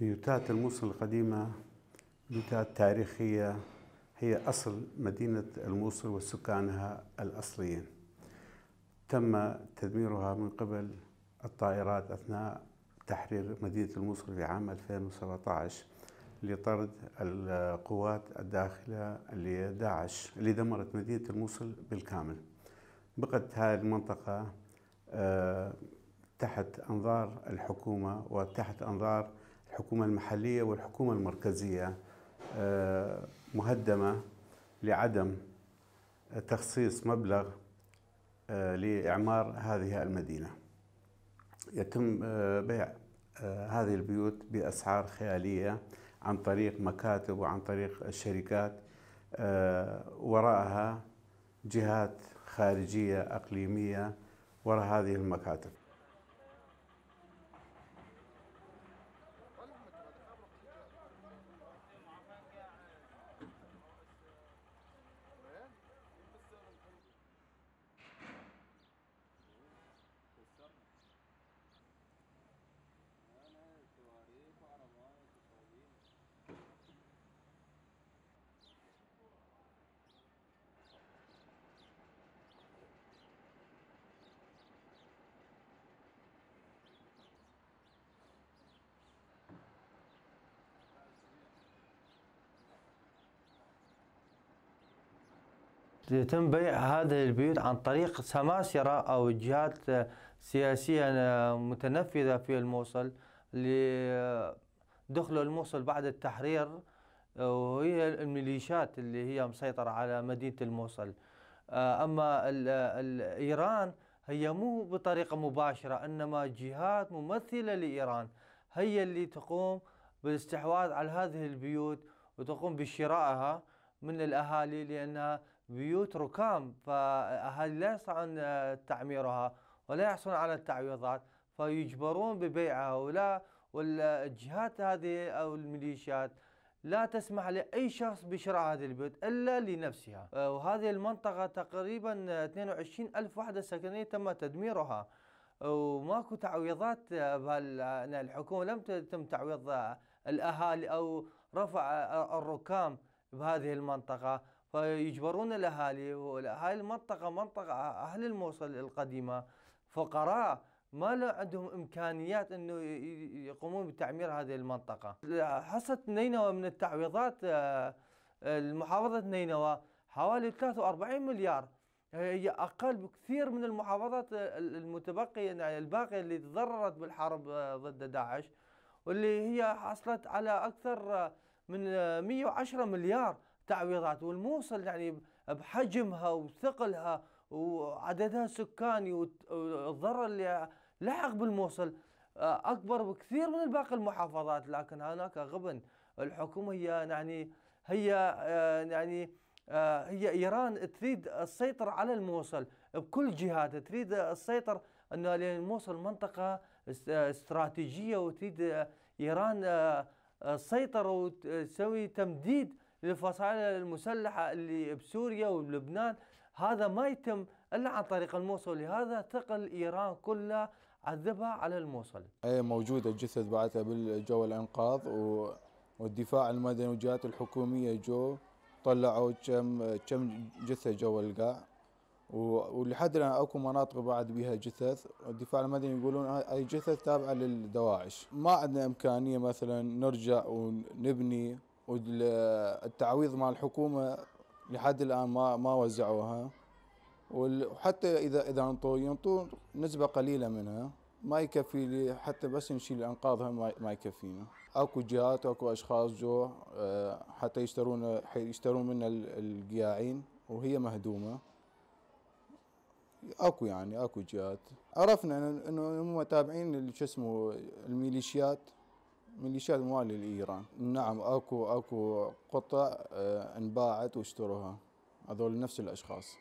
بيوتات الموصل القديمة بيوتات تاريخية هي أصل مدينة الموصل وسكانها الأصليين. تم تدميرها من قبل الطائرات أثناء تحرير مدينة الموصل في عام 2017 لطرد القوات الداخلة لداعش اللي دمرت مدينة الموصل بالكامل. بقت هذه المنطقة آه، تحت أنظار الحكومة وتحت أنظار الحكومة المحلية والحكومة المركزية آه، مهدمة لعدم تخصيص مبلغ آه، لإعمار هذه المدينة. يتم آه، بيع هذه البيوت بأسعار خيالية عن طريق مكاتب وعن طريق الشركات وراءها جهات خارجية أقليمية وراء هذه المكاتب. يتم بيع هذه البيوت عن طريق سماسرة أو جهات سياسية متنفذة في الموصل دخلوا الموصل بعد التحرير وهي الميليشيات اللي هي مسيطرة على مدينة الموصل. أما إيران هي مو بطريقة مباشرة إنما جهات ممثلة لإيران. هي اللي تقوم بالاستحواذ على هذه البيوت وتقوم بشرائها من الأهالي لأنها بيوت ركام فأهالي لا يستطيعون تعميرها ولا يحصلون على التعويضات؟ فيجبرون ببيعها ولا والجهات هذه أو الميليشيات لا تسمح لأي شخص بشراء هذه البيوت إلا لنفسها. وهذه المنطقة تقريبا 22 ألف وحدة سكنية تم تدميرها. وماكو تعويضات الحكومة لم تتم تعويض الأهالي أو رفع الركام بهذه المنطقة. فيجبرون الأهالي وأهالي المنطقة منطقة أهل الموصل القديمة فقراء ما عندهم إمكانيات أنه يقومون بتعمير هذه المنطقة. حصة نينوى من التعويضات آه، المحافظة نينوى حوالي 43 مليار. هي أقل بكثير من المحافظات المتبقية يعني الباقية اللي تضررت بالحرب آه، ضد داعش واللي هي حصلت على أكثر من 110 مليار. تعويضات والموصل يعني بحجمها وثقلها وعددها السكاني والضرر اللي لحق بالموصل. آه، أكبر بكثير من باقي المحافظات لكن هناك غبن. الحكومة هي يعني هي آه، يعني آه، هي إيران تريد السيطرة على الموصل بكل جهات. تريد السيطرة انه الموصل منطقة استراتيجية وتريد إيران السيطره وتسوي تمديد للفصائل المسلحة اللي بسوريا وبلبنان هذا ما يتم إلا عن طريق الموصل. لهذا ثقل إيران كلها عذبها على الموصل. أي موجودة الجثث بعدها بالجو الإنقاذ والدفاع المدني والجهات الحكومية جو طلعوا كم كم جثة جو القاع. ولحد الآن أكو مناطق بعد بها جثث. الدفاع المدني يقولون هاي جثث تابعة للدواعش. ما عندنا إمكانية مثلا نرجع ونبني والتعويض مع الحكومة لحد الآن ما ما وزعوها. وحتى اذا إذا أنطوا ينطوا نسبة قليلة منها. ما يكفي لي حتى بس نشيل أنقاضها ما يكفينا. أكو جهات أكو أشخاص جو آه، حتى يشترون يشترون منا القياعين وهي مهدومة. أكو يعني أكو جهات. عرفنا انه هم تابعين شو اسمه الميليشيات. ميليشيات موالية لإيران نعم أكو أكو قطع آه، انباعت واشتروها. هذول نفس الأشخاص.